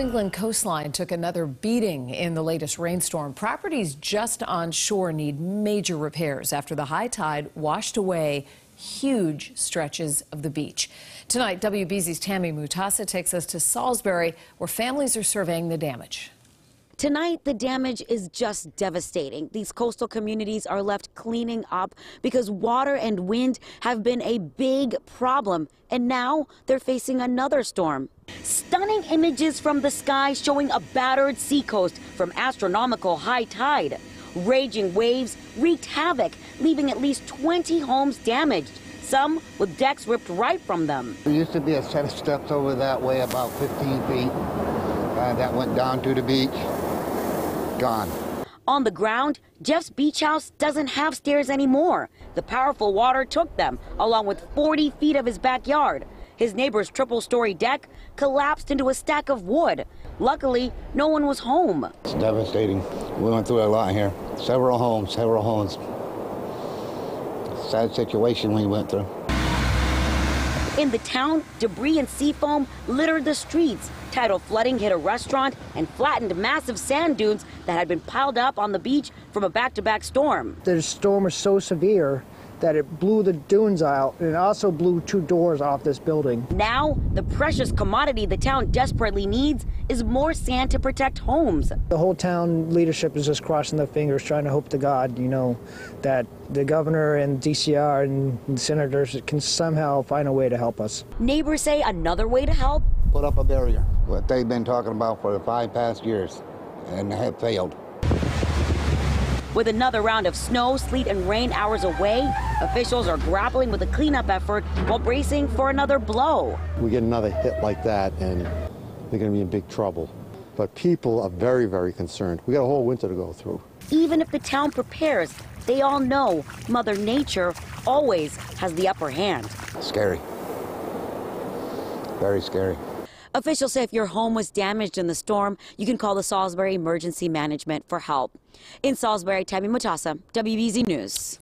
New England coastline took another beating in the latest rainstorm. Properties just on shore need major repairs after the high tide washed away huge stretches of the beach. Tonight, WBZ's Tammy Mutasa takes us to Salisbury, where families are surveying the damage. Tonight, the damage is just devastating. These coastal communities are left cleaning up because water and wind have been a big problem. And now they're facing another storm. Stunning images from the sky showing a battered seacoast from astronomical high tide. Raging waves wreaked havoc, leaving at least 20 homes damaged, some with decks ripped right from them. There used to be a set of steps over that way about 15 feet uh, that went down to the beach gone. On the ground, Jeff's beach house doesn't have stairs anymore. The powerful water took them, along with 40 feet of his backyard. His neighbor's triple story deck collapsed into a stack of wood. Luckily, no one was home. It's devastating. We went through a lot here. Several homes, several homes. Sad situation we went through. In the town, debris and seafoam littered the streets. Tidal flooding hit a restaurant and flattened massive sand dunes that had been piled up on the beach from a back-to-back storm. The storm was so severe that it blew the dunes out and it also blew two doors off this building. Now, the precious commodity the town desperately needs is more sand to protect homes. The whole town leadership is just crossing their fingers, trying to hope to God, you know, that the governor and DCR and senators can somehow find a way to help us. Neighbors say another way to help? Put up a barrier. What they've been talking about for the five past years and have failed. With another round of snow, sleet, and rain hours away, officials are grappling with the cleanup effort while bracing for another blow. We get another hit like that, and they're going to be in big trouble. But people are very, very concerned. We got a whole winter to go through. Even if the town prepares, they all know Mother Nature always has the upper hand. Scary. Very scary. Officials say if your home was damaged in the storm, you can call the Salisbury Emergency Management for help. In Salisbury, Tammy Mutasa, WBZ News.